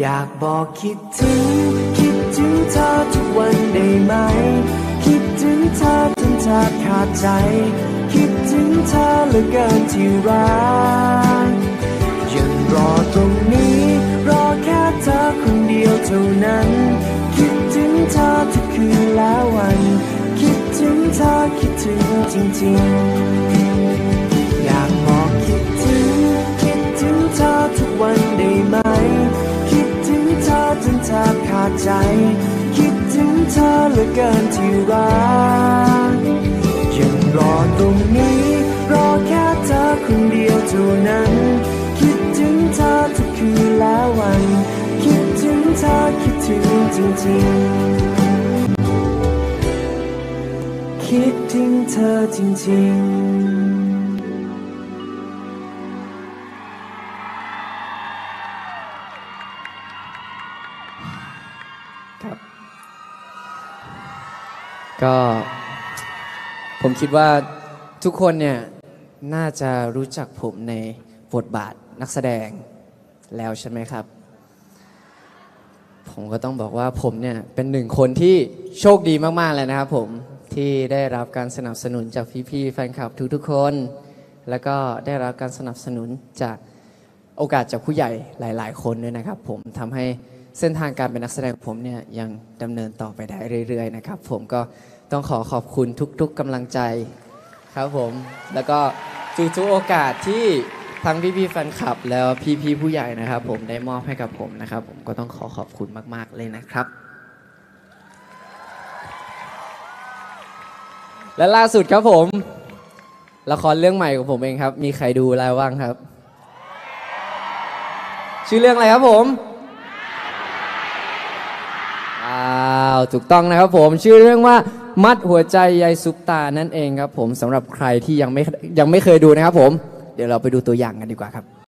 อยากบอกคิดถึง คิดถึงเธอทุกวันได้ไหม คิดถึงเธอจนแทบขาดใจ คิดถึงเธอเหลือเกินที่รักยังรอตรงนี้ รอแค่เธอคนเดียวเท่านั้น คิดถึงเธอทุกคืนและวัน คิดถึงเธอคิดถึงจริงๆ ดใจ คิดถึงเธอเหลือเกินที่รักยังรอตรงนี้ รอแค่เธอคนเดียวเท่านั้น คิดถึงเธอทุกคืนและวัน คิดถึงเธอคิดถึงจริงๆ คิดถึงเธอจริงๆ ก็ ผมคิดว่าทุกคนเนี่ยน่าจะรู้จักผมในบทบาทนักแสดงแล้วใช่ไหมครับ ผมก็ต้องบอกว่าผมเนี่ยเป็นหนึ่งคนที่โชคดีมาก ๆ เลยนะครับผมที่ได้รับการสนับสนุนจากพี่ๆแฟนคลับทุกๆคน แล้วก็ได้รับการสนับสนุนจากโอกาสจากผู้ใหญ่หลาย ๆ คนด้วยนะครับ ผมทำให้ เส้นทางการเป็นนักแสดงของผมเนี่ยยังดำเนินต่อไปได้เรื่อยๆนะครับ ผมก็ต้องขอขอบคุณทุกๆกำลังใจครับผม แล้วก็ทุกๆโอกาสที่ทั้งพี่ๆแฟนคลับ แล้วพี่ๆผู้ใหญ่นะครับ ผมได้มอบให้กับผมนะครับ ผมก็ต้องขอขอบคุณมากๆเลยนะครับ และล่าสุดครับผมละครเรื่องใหม่ของผมเองครับ มีใครดูแล้วบ้างครับ ชื่อเรื่องอะไรครับผมอ้าวถูกต้องนะครับผมชื่อเรื่องว่ามัดหัวใจยายซุปตานั่นเองครับผมสำหรับใครที่ยังไม่ยังไม่เคยดูนะครับผม เดี๋ยวเราไปดูตัวอย่างกันดีกว่าครับ